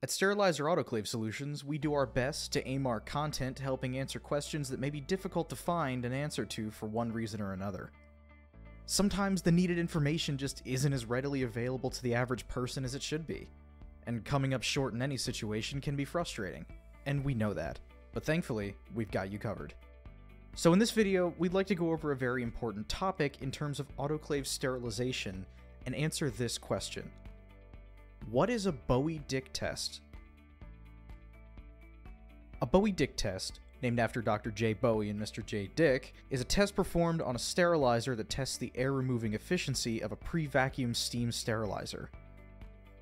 At Sterilizer Autoclave Solutions, we do our best to aim our content helping answer questions that may be difficult to find an answer to for one reason or another. Sometimes the needed information just isn't as readily available to the average person as it should be, and coming up short in any situation can be frustrating, and we know that, but thankfully, we've got you covered. So in this video, we'd like to go over a very important topic in terms of autoclave sterilization and answer this question. What is a Bowie Dick test? A Bowie Dick test, named after Dr. J. Bowie and Mr. J. Dick, is a test performed on a sterilizer that tests the air removing efficiency of a pre vacuum steam sterilizer.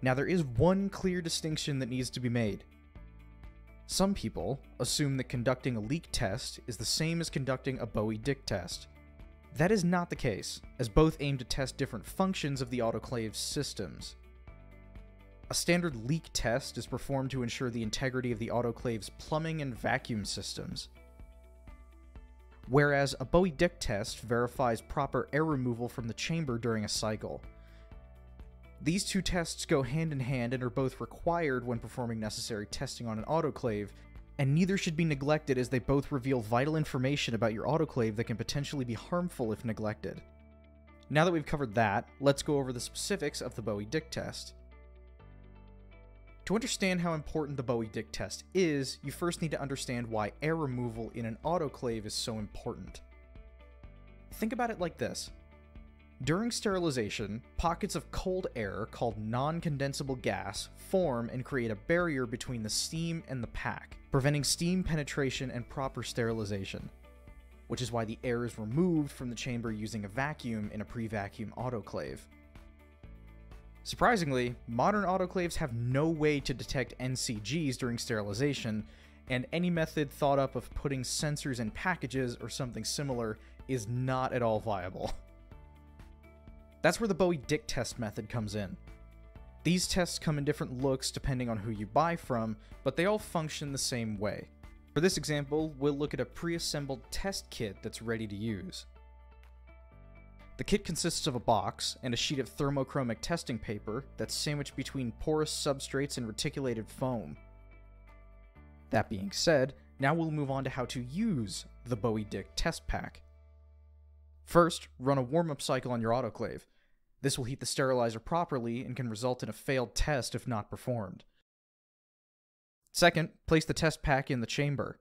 Now, there is one clear distinction that needs to be made. Some people assume that conducting a leak test is the same as conducting a Bowie Dick test. That is not the case, as both aim to test different functions of the autoclave's systems. A standard leak test is performed to ensure the integrity of the autoclave's plumbing and vacuum systems. Whereas a Bowie Dick test verifies proper air removal from the chamber during a cycle. These two tests go hand in hand and are both required when performing necessary testing on an autoclave, and neither should be neglected as they both reveal vital information about your autoclave that can potentially be harmful if neglected. Now that we've covered that, let's go over the specifics of the Bowie Dick test. To understand how important the Bowie Dick test is, you first need to understand why air removal in an autoclave is so important. Think about it like this. During sterilization, pockets of cold air called non-condensable gas form and create a barrier between the steam and the pack, preventing steam penetration and proper sterilization. Which is why the air is removed from the chamber using a vacuum in a pre-vacuum autoclave. Surprisingly, modern autoclaves have no way to detect NCGs during sterilization, and any method thought up of putting sensors in packages or something similar is not at all viable. That's where the Bowie Dick test method comes in. These tests come in different looks depending on who you buy from, but they all function the same way. For this example, we'll look at a pre-assembled test kit that's ready to use. The kit consists of a box and a sheet of thermochromic testing paper that's sandwiched between porous substrates and reticulated foam. That being said, now we'll move on to how to use the Bowie Dick test pack. First, run a warm-up cycle on your autoclave. This will heat the sterilizer properly and can result in a failed test if not performed. Second, place the test pack in the chamber.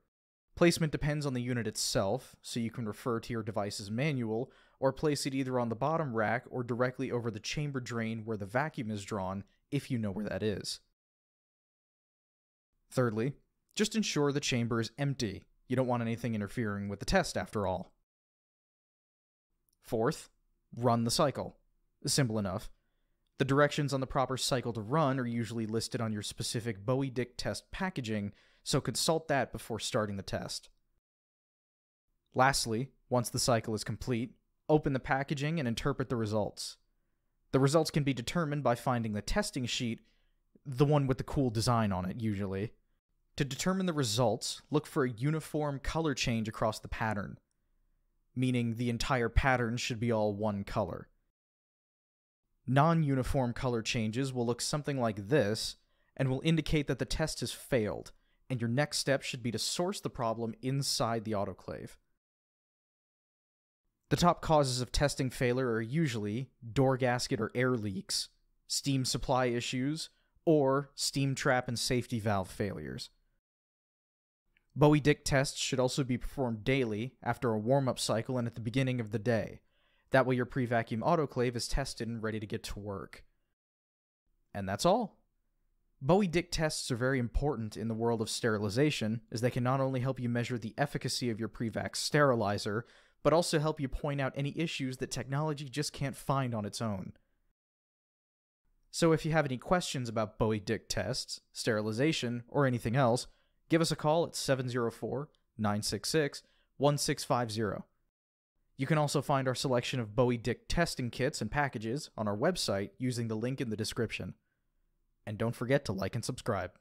Placement depends on the unit itself, so you can refer to your device's manual or place it either on the bottom rack or directly over the chamber drain where the vacuum is drawn, if you know where that is. Thirdly, just ensure the chamber is empty. You don't want anything interfering with the test after all. Fourth, run the cycle. Simple enough. The directions on the proper cycle to run are usually listed on your specific Bowie Dick test packaging, so consult that before starting the test. Lastly, once the cycle is complete, open the packaging and interpret the results. The results can be determined by finding the testing sheet, the one with the cool design on it, usually. To determine the results, look for a uniform color change across the pattern, meaning the entire pattern should be all one color. Non uniform color changes will look something like this and will indicate that the test has failed, and your next step should be to source the problem inside the autoclave. The top causes of testing failure are usually door gasket or air leaks, steam supply issues, or steam trap and safety valve failures. Bowie Dick tests should also be performed daily after a warm up cycle and at the beginning of the day. That way, your pre vacuum autoclave is tested and ready to get to work. And that's all. Bowie Dick tests are very important in the world of sterilization, as they can not only help you measure the efficacy of your pre vac sterilizer, but also help you point out any issues that technology just can't find on its own. So if you have any questions about Bowie Dick tests, sterilization, or anything else, give us a call at 704 966 1650. You can also find our selection of Bowie Dick testing kits and packages on our website using the link in the description. And don't forget to like and subscribe.